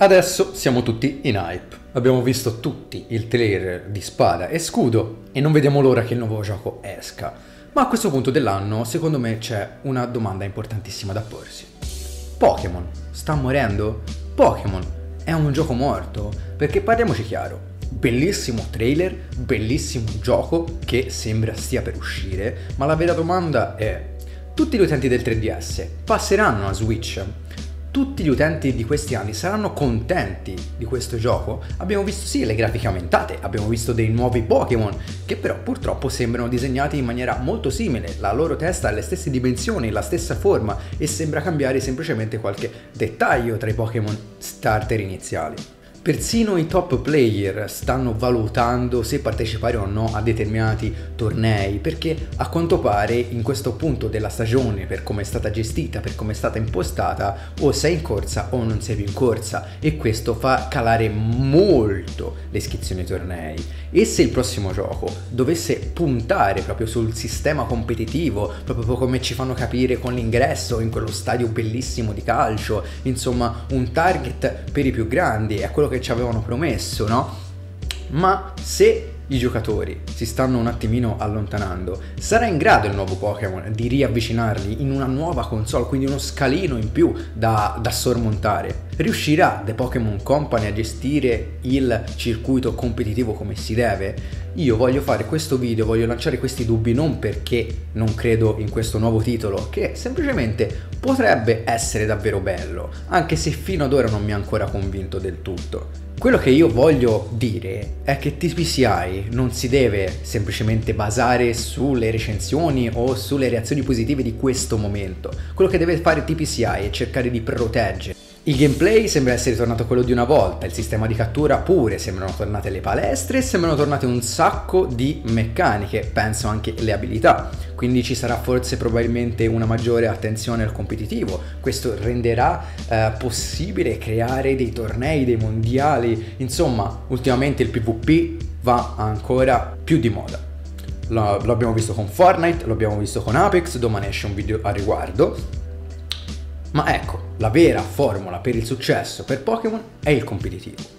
Adesso siamo tutti in hype. Abbiamo visto tutti il trailer di Spada e Scudo e non vediamo l'ora che il nuovo gioco esca. Ma a questo punto dell'anno, secondo me, c'è una domanda importantissima da porsi. Pokémon sta morendo? Pokémon è un gioco morto? Perché parliamoci chiaro, bellissimo trailer, bellissimo gioco che sembra stia per uscire, ma la vera domanda è, tutti gli utenti del 3DS passeranno a Switch? Tutti gli utenti di questi anni saranno contenti di questo gioco. Abbiamo visto sì le grafiche aumentate, abbiamo visto dei nuovi Pokémon che però purtroppo sembrano disegnati in maniera molto simile, la loro testa ha le stesse dimensioni, la stessa forma e sembra cambiare semplicemente qualche dettaglio tra i Pokémon starter iniziali. Persino i top player stanno valutando se partecipare o no a determinati tornei perché a quanto pare in questo punto della stagione per come è stata gestita, per come è stata impostata o sei in corsa o non sei più in corsa e questo fa calare molto le iscrizioni ai tornei. E se il prossimo gioco dovesse puntare proprio sul sistema competitivo proprio come ci fanno capire con l'ingresso in quello stadio bellissimo di calcio insomma un target per i più grandi è quello che ci avevano promesso, no? Ma se i giocatori si stanno un attimino allontanando, sarà in grado il nuovo Pokémon di riavvicinarli in una nuova console, quindi uno scalino in più da, da sormontare? Riuscirà The Pokémon Company a gestire il circuito competitivo come si deve? Io voglio fare questo video, voglio lanciare questi dubbi non perché non credo in questo nuovo titolo, che semplicemente potrebbe essere davvero bello, anche se fino ad ora non mi ha ancora convinto del tutto. Quello che io voglio dire è che TPCI non si deve semplicemente basare sulle recensioni o sulle reazioni positive di questo momento. Quello che deve fare TPCI è cercare di proteggere il gameplay sembra essere tornato quello di una volta, il sistema di cattura pure, sembrano tornate le palestre, sembrano tornate un sacco di meccaniche, penso anche le abilità, quindi ci sarà forse probabilmente una maggiore attenzione al competitivo, questo renderà eh, possibile creare dei tornei, dei mondiali, insomma ultimamente il PvP va ancora più di moda. Lo, lo abbiamo visto con Fortnite, lo abbiamo visto con Apex, domani esce un video a riguardo, ma ecco, la vera formula per il successo per Pokémon è il competitivo.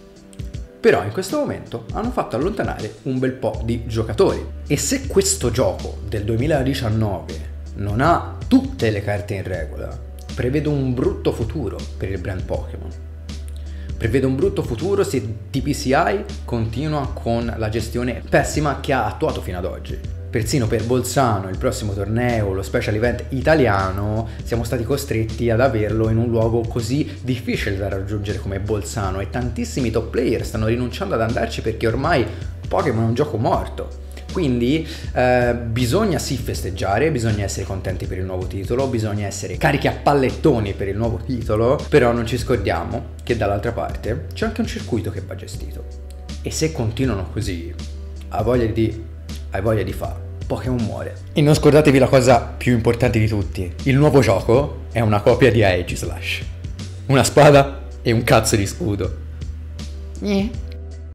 Però in questo momento hanno fatto allontanare un bel po' di giocatori. E se questo gioco del 2019 non ha tutte le carte in regola, prevedo un brutto futuro per il brand Pokémon. Prevedo un brutto futuro se DPCI continua con la gestione pessima che ha attuato fino ad oggi. Persino per Bolzano, il prossimo torneo, lo special event italiano, siamo stati costretti ad averlo in un luogo così difficile da raggiungere come Bolzano e tantissimi top player stanno rinunciando ad andarci perché ormai Pokémon è un gioco morto. Quindi eh, bisogna sì festeggiare, bisogna essere contenti per il nuovo titolo, bisogna essere carichi a pallettoni per il nuovo titolo, però non ci scordiamo che dall'altra parte c'è anche un circuito che va gestito. E se continuano così, ha voglia di hai voglia di fare. Pokémon muore. E non scordatevi la cosa più importante di tutti. Il nuovo gioco è una copia di Aegislash. Una spada e un cazzo di scudo. Yeah.